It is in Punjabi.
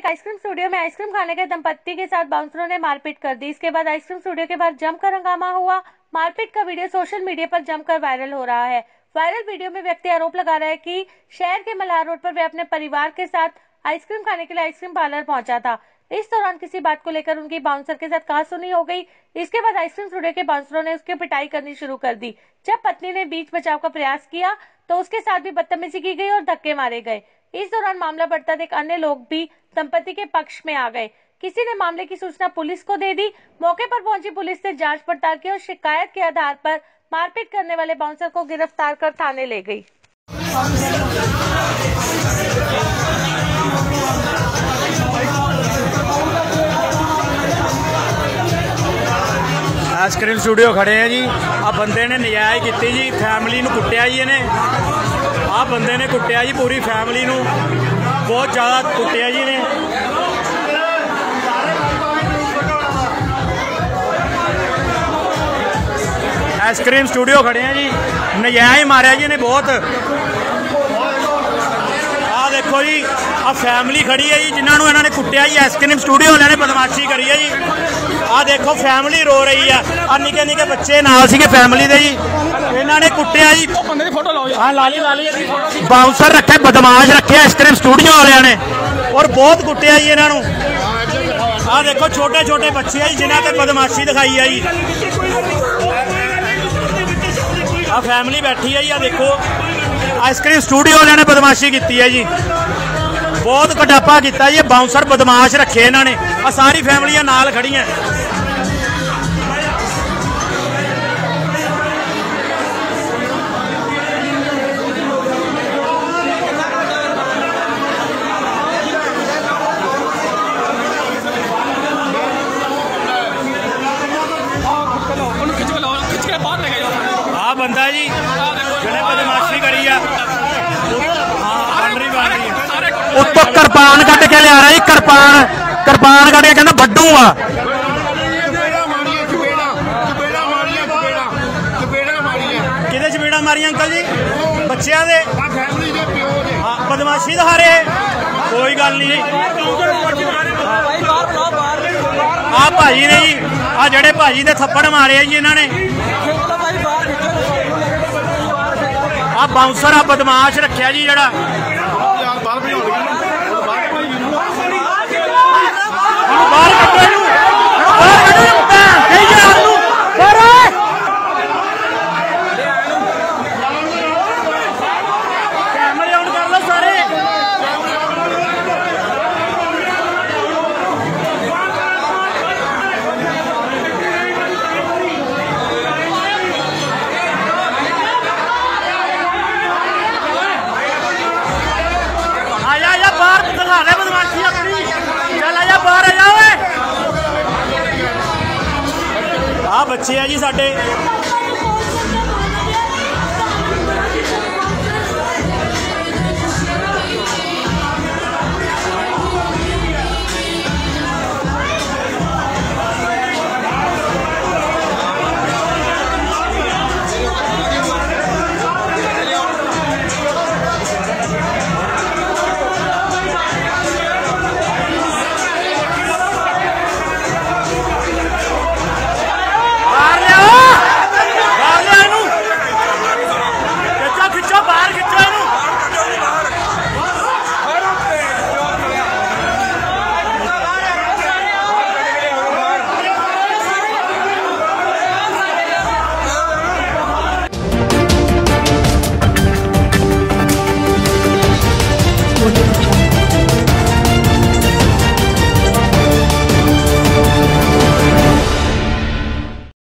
एक आइसक्रीम स्टूडियो में आइसक्रीम खाने के दंपत्ति के साथ बाउंसरों ने मारपीट कर दी। इसके बाद आइसक्रीम स्टूडियो के बाहर जमकर हंगामा हुआ। मारपीट का वीडियो सोशल मीडिया पर जमकर वायरल हो रहा है। वायरल वीडियो में व्यक्ति आरोप लगा रहा है कि शहर के मल्हार रोड पर वे अपने परिवार के साथ आइसक्रीम खाने के लिए आइसक्रीम पार्लर पहुँचा था। इस दौरान किसी बात को लेकर उनकी बाउंसर के साथ कहा सुनी हो गई। इसके बाद आइसक्रीम स्टूडियो के बाउंसरों ने उसकी पिटाई करनी शुरू कर दी। जब पत्नी ने बीच बचाव का प्रयास किया तो उसके साथ भी बदतमीजी की गई और धक्के मारे गए। इस दौरान मामला बढ़ता देख अन्य लोग भी दंपति के पक्ष में आ गए। किसी ने मामले की सूचना पुलिस को दे दी। मौके पर पहुँची पुलिस ने जाँच पड़ताल की और शिकायत के आधार पर मारपीट करने वाले बाउंसर को गिरफ़्तार कर थाने ले गई। ਆਈਸਕ੍ਰੀਮ ਸਟੂਡੀਓ ਖੜੇ ਆ ਜੀ। ਆ ਬੰਦੇ ਨੇ ਨਜਾਇਜ਼ ਕੀਤੀ ਜੀ ਫੈਮਿਲੀ ਨੂੰ ਕੁੱਟਿਆ ਜੀ ਇਹਨੇ। ਆ ਬੰਦੇ ਨੇ ਕੁੱਟਿਆ ਜੀ ਪੂਰੀ ਫੈਮਿਲੀ ਨੂੰ। ਬਹੁਤ ਜ਼ਿਆਦਾ ਕੁੱਟਿਆ ਜੀ ਇਹਨੇ। ਆਈਸਕ੍ਰੀਮ ਸਟੂਡੀਓ ਖੜੇ ਆ ਜੀ। ਨਜਾਇਜ਼ ਮਾਰਿਆ ਜੀ ਇਹਨੇ ਬਹੁਤ। ਆ ਦੇਖੋ ਜੀ ਆ ਫੈਮਿਲੀ ਖੜੀ ਹੈ ਜੀ, ਜਿਨ੍ਹਾਂ ਨੂੰ ਇਹਨਾਂ ਨੇ ਕੁੱਟਿਆ ਜੀ। ਆਈਸਕ੍ਰੀਮ ਸਟੂਡੀਓ ਵਾਲਿਆਂ ਨੇ ਬਦਮਾਸ਼ੀ ਕਰੀ ਹੈ ਜੀ। ਆ ਦੇਖੋ ਫੈਮਿਲੀ ਰੋ ਰਹੀ ਆ। ਆ ਨਿੱਕੇ ਨਿੱਕੇ ਬੱਚੇ ਨਾਲ ਸੀਗੇ ਫੈਮਿਲੀ ਦੇ ਜੀ। ਇਹਨਾਂ ਨੇ ਕੁੱਟਿਆ ਜੀ। ਬੰਦੇ ਦੀ ਫੋਟੋ ਲਾਓ ਜੀ। ਹਾਂ ਲਾ ਲਈ ਲਾ ਲਈ ਬਾਉਂਸਰ ਰੱਖੇ ਬਦਮਾਸ਼ ਰੱਖੇ ਆਈਸਕ੍ਰੀਮ ਸਟੂਡੀਓ ਵਾਲਿਆਂ ਨੇ। ਔਰ ਬਹੁਤ ਕੁੱਟਿਆ ਜੀ ਇਹਨਾਂ ਨੂੰ। ਆ ਦੇਖੋ ਛੋਟੇ ਛੋਟੇ ਬੱਚੇ ਆ ਜੀ ਜਿਨ੍ਹਾਂ ਤੇ ਬਦਮਾਸ਼ੀ ਦਿਖਾਈ ਆ ਜੀ। ਆ ਫੈਮਿਲੀ ਬੈਠੀ ਆ ਜੀ ਆ ਦੇਖੋ। ਆਈਸਕ੍ਰੀਮ ਸਟੂਡੀਓ ਵਾਲਿਆਂ ਨੇ ਬਦਮਾਸ਼ੀ ਕੀਤੀ ਹੈ ਜੀ। ਬਹੁਤ ਕਟਾਪਾ ਕੀਤਾ ਜੀ ਬਾਉਂਸਰ ਬਦਮਾਸ਼ ਰੱਖੇ ਇਹਨਾਂ ਨੇ। ਆ ਸਾਰੀ ਫੈਮਲੀਆਂ ਨਾਲ ਖੜੀਆਂ। ਉਹਨੂੰ ਆ ਬੰਦਾ ਜੀ ਜਿਹੜੇ ਬਦਮਾਸ਼ੀ ਕਰੀ ਆ। ਹਾਂ ਬਾਂਡਰੀ ਬਾਂਡਰੀ ਉੱਤੋਂ ਕਿਰਪਾਨ ਕੱਢ ਕੇ ਲਿਆ ਰਿਹਾ ਜੀ, ਕਿਰਪਾਨ ਕਿਰਪਾਨ ਕੱਢ ਕੇ ਕਹਿੰਦਾ ਵੱਡੂ ਆ। ਚਪੇੜਾ ਮਾਰੀਆਂ ਮਾਰੀਆਂ ਕਿਹਦੇ ਚਪੇੜਾ ਮਾਰੀਆਂ ਅੰਕਲ ਜੀ? ਬੱਚਿਆਂ ਦੇ? ਆ ਫੈਮਿਲੀ ਦੇ ਪਿਓ ਦੇ ਹਾਂ, ਬਦਮਾਸ਼ੀ ਦਿਖਾ ਰਹੇ ਕੋਈ ਗੱਲ ਨਹੀਂ ਜੀ। ਆ ਭਾਜੀ ਨੇ ਜੀ ਆ ਜਿਹੜੇ ਭਾਜੀ ਦੇ ਥੱਪੜ ਮਾਰੇ ਆ ਜੀ ਇਹਨਾਂ ਨੇ। ਆ ਬਾਉਂਸਰ ਆ ਬਦਮਾਸ਼ ਰੱਖਿਆ ਜੀ ਜਿਹੜਾ। ਬਾਹਰ ਕੱਢੋ ਇਹਨੂੰ। ਬਾਹਰ ਕੱਢੋ ਜੀ ਸਾਡੇ